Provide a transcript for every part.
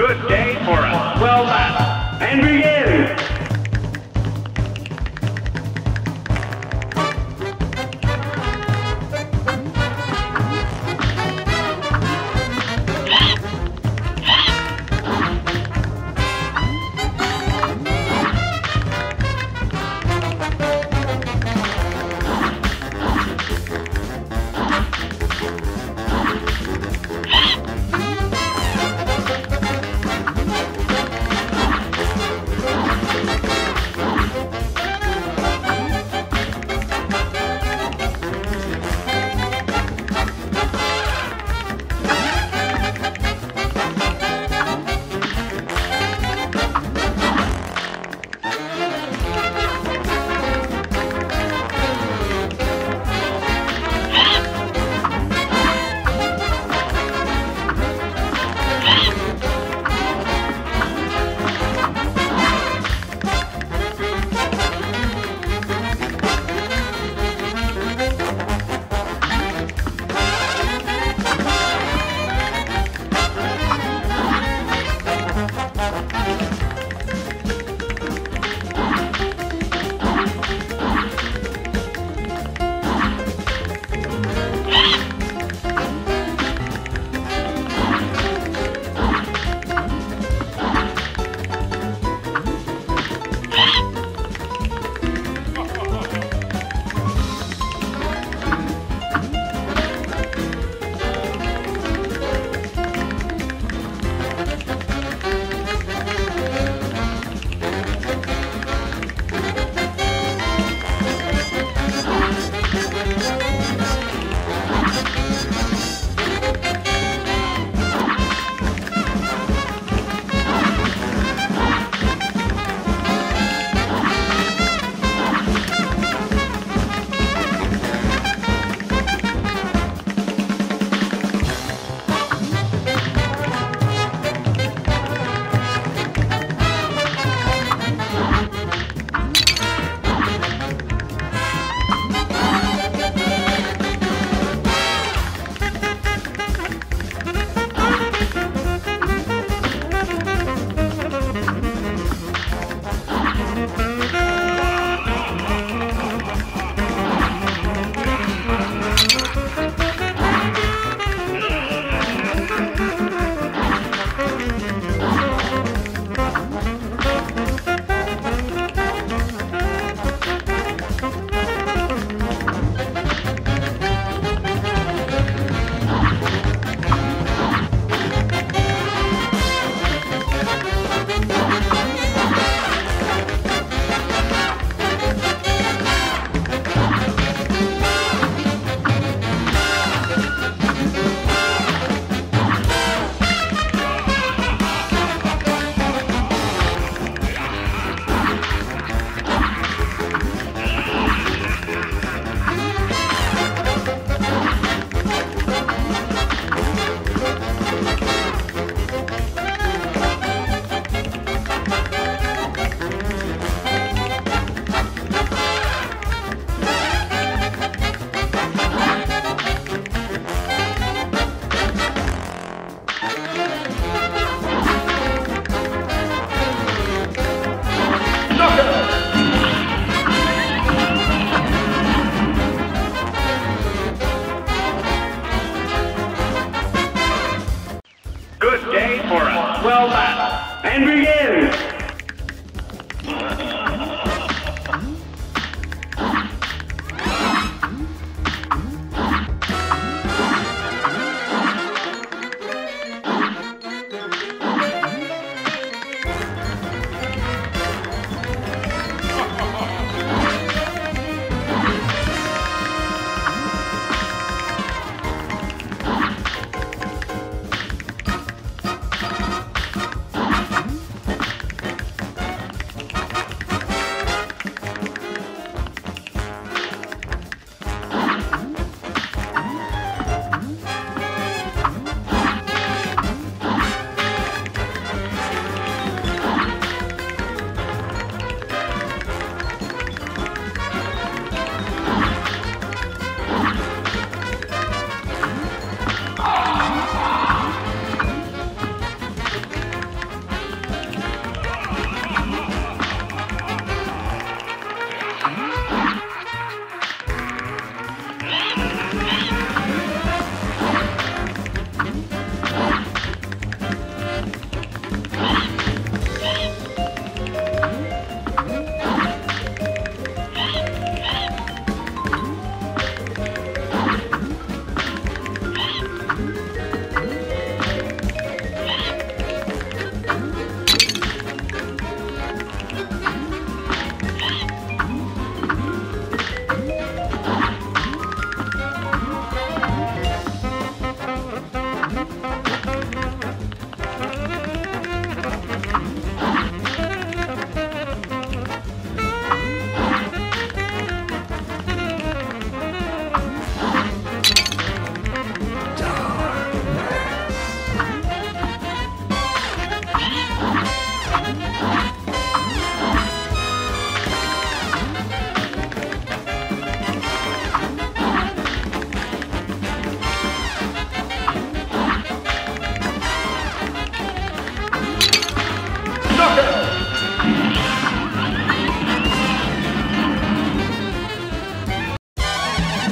Good day for a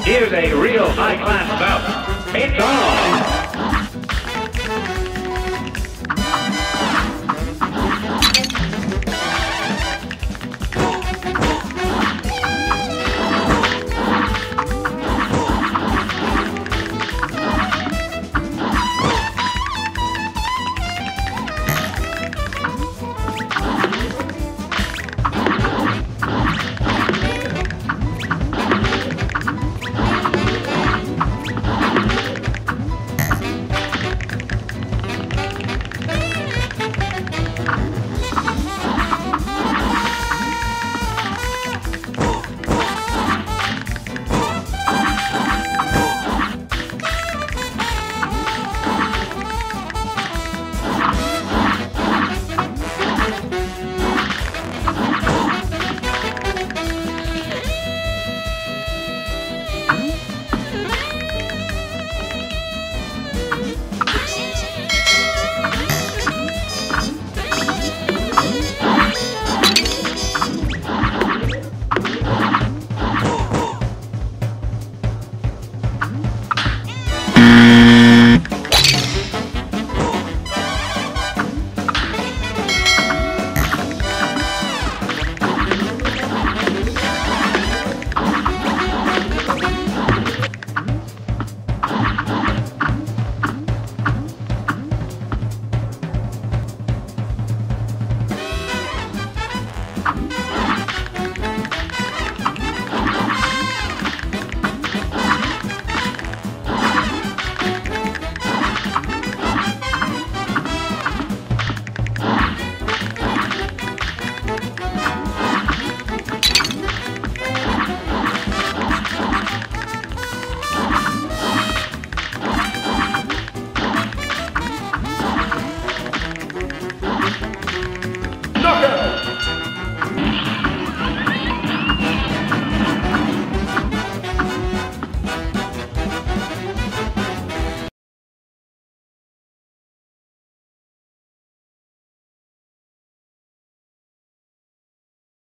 Here's a real high-class bout. It's on.